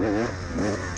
Yeah, yeah.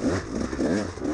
Mm-hmm.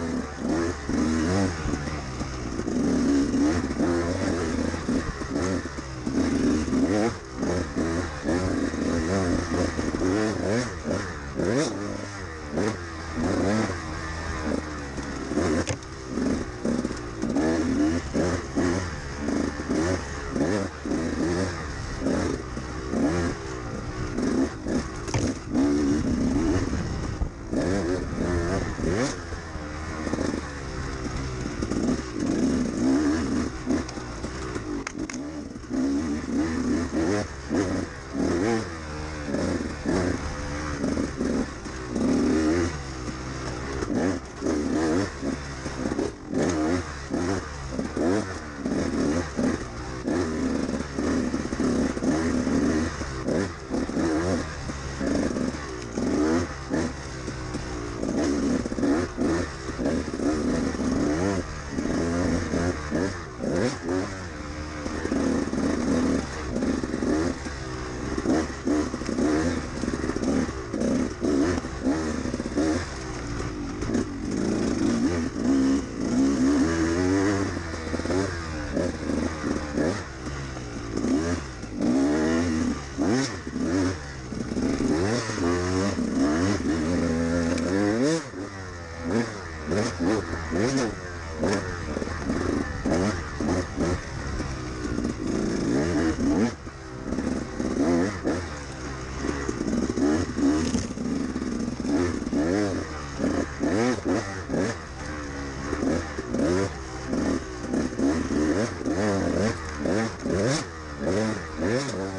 Uhum. Yeah.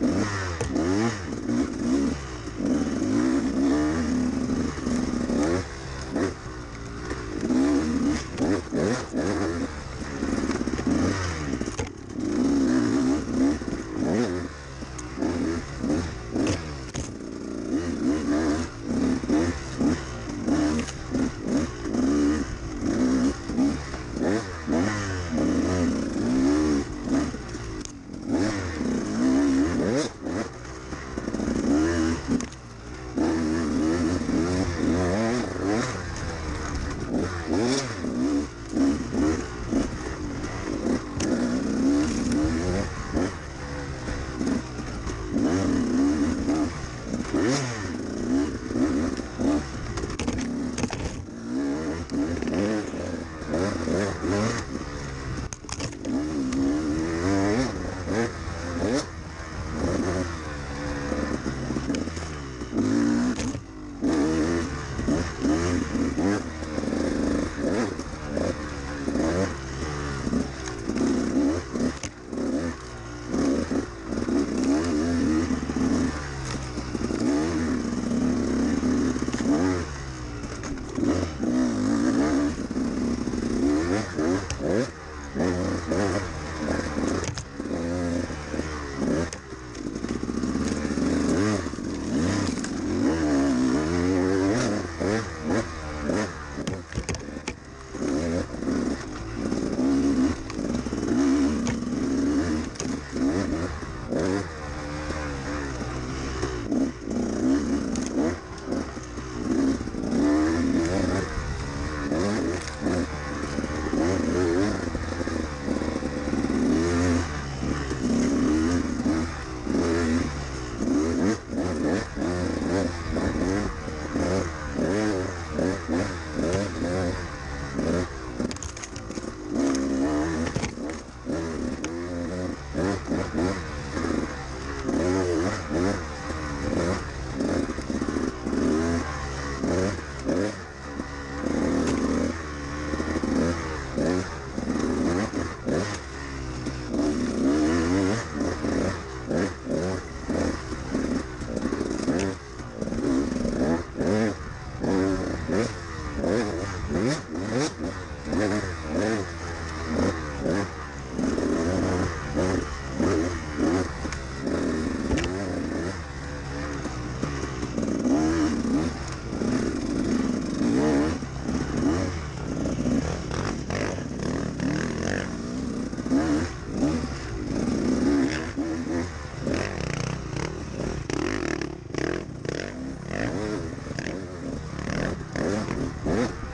Mm-hmm. ¿Eh?